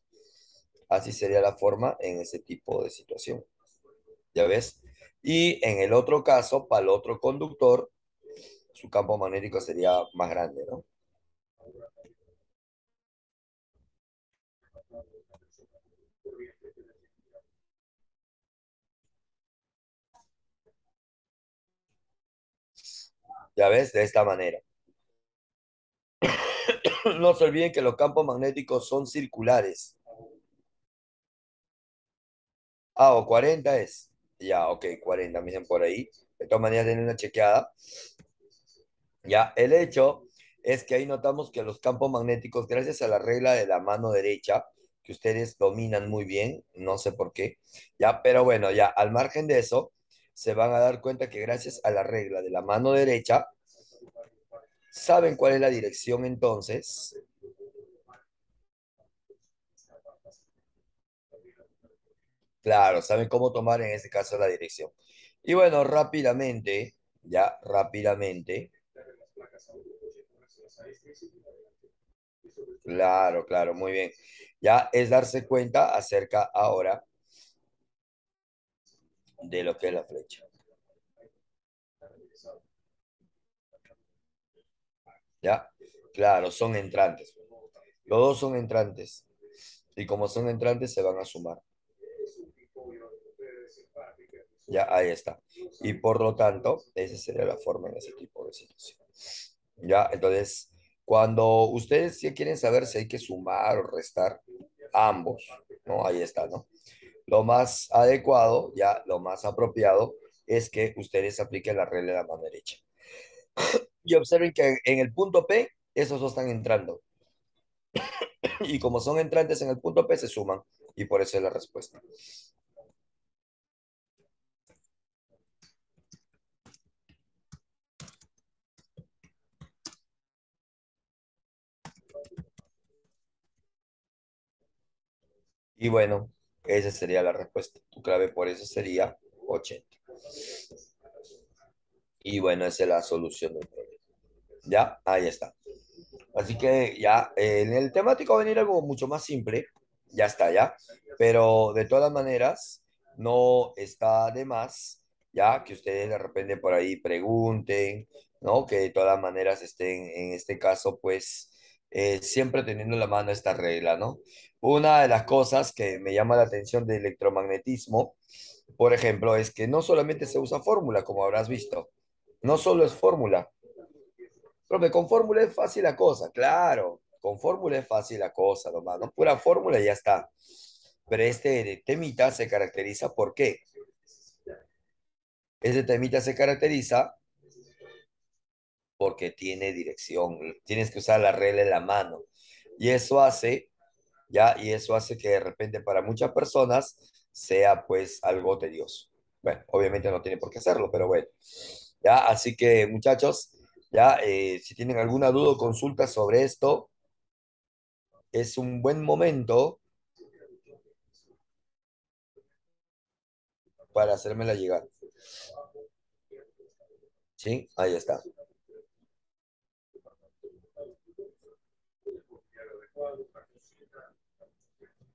Así sería la forma en ese tipo de situación. ¿Ya ves? Y en el otro caso, para el otro conductor, su campo magnético sería más grande, ¿no? Ya ves, de esta manera. No se olviden que los campos magnéticos son circulares. Ah, o 40 es. Ya, ok, 40, miren por ahí. De todas maneras, tienen una chequeada. Ya, el hecho es que ahí notamos que los campos magnéticos, gracias a la regla de la mano derecha, que ustedes dominan muy bien, no sé por qué, ya, pero bueno, ya al margen de eso, se van a dar cuenta que gracias a la regla de la mano derecha, ¿saben cuál es la dirección entonces? Claro, saben cómo tomar en este caso la dirección. Y bueno, rápidamente, ya rápidamente. Claro, claro, muy bien. Ya es darse cuenta acerca ahora de lo que es la flecha. ¿Ya? Claro, son entrantes. Los dos son entrantes. Y como son entrantes, se van a sumar. Ya, ahí está. Y por lo tanto, esa sería la forma en ese tipo de situación. Ya, entonces, cuando ustedes ya quieren saber si hay que sumar o restar ambos, ¿no? Ahí está, ¿no? Lo más adecuado, ya lo más apropiado, es que ustedes apliquen la regla de la mano derecha. Y observen que en el punto P, esos dos están entrando. Y como son entrantes en el punto P, se suman. Y por eso es la respuesta. Y bueno, esa sería la respuesta. Tu clave por eso sería 80. Y bueno, esa es la solución del problema. ¿Ya? Ahí está. Así que ya, en el temático va a venir algo mucho más simple. Ya está, ya. Pero de todas maneras, no está de más, ya, que ustedes de repente por ahí pregunten, ¿no? Que de todas maneras estén, en este caso, pues, eh, siempre teniendo en la mano esta regla, ¿no? Una de las cosas que me llama la atención del electromagnetismo, por ejemplo, es que no solamente se usa fórmula, como habrás visto, no solo es fórmula. Profe, con fórmula es fácil la cosa, claro, con fórmula es fácil la cosa, nomás, ¿no? Pura fórmula y ya está. Pero este temita se caracteriza ¿por qué? Este temita se caracteriza porque tiene dirección, tienes que usar la regla en la mano. Y eso hace, ya, y eso hace que de repente para muchas personas sea pues algo tedioso. Bueno, obviamente no tiene por qué hacerlo, pero bueno. Ya, así que muchachos, ya, eh, si tienen alguna duda o consulta sobre esto, es un buen momento para hacérmela llegar. ¿Sí? Ahí está.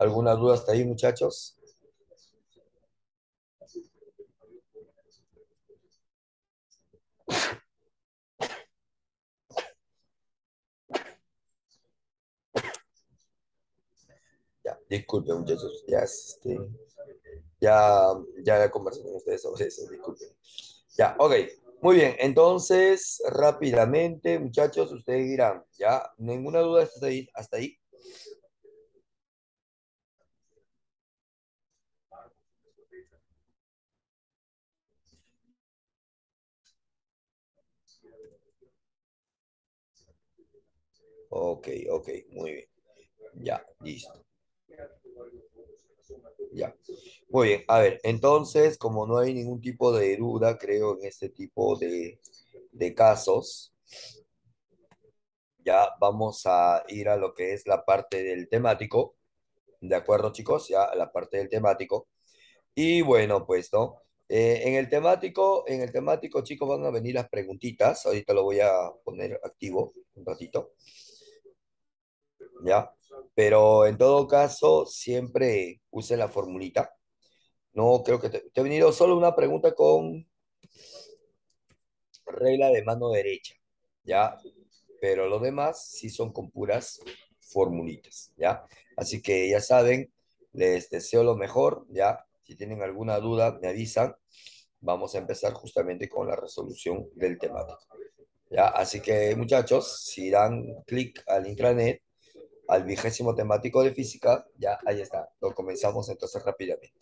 ¿Alguna duda hasta ahí, muchachos? Ya, disculpen, muchachos. Ya, este, ya, ya conversé con ustedes sobre eso, disculpen. Ya, ok. Muy bien, entonces rápidamente, muchachos, ustedes dirán, ya, ninguna duda hasta ahí, hasta ahí. Ok, ok, muy bien. Ya, listo. Ya. Muy bien, a ver, entonces, como no hay ningún tipo de duda, creo, en este tipo de, de casos, ya vamos a ir a lo que es la parte del temático. ¿De acuerdo, chicos? Ya, la parte del temático. Y bueno, pues, ¿no? Eh, en el temático, en el temático, chicos, van a venir las preguntitas. Ahorita lo voy a poner activo un ratito. ¿Ya? Pero en todo caso, siempre use la formulita. No creo que te, te he venido solo una pregunta con regla de mano derecha, ¿ya? Pero lo demás sí son con puras formulitas, ¿ya? Así que ya saben, les deseo lo mejor, ¿ya? Si tienen alguna duda, me avisan. Vamos a empezar justamente con la resolución del temático, ¿ya? Así que muchachos, si dan clic al intranet, al vigésimo temático de física, ya ahí está. Lo comenzamos entonces rápidamente.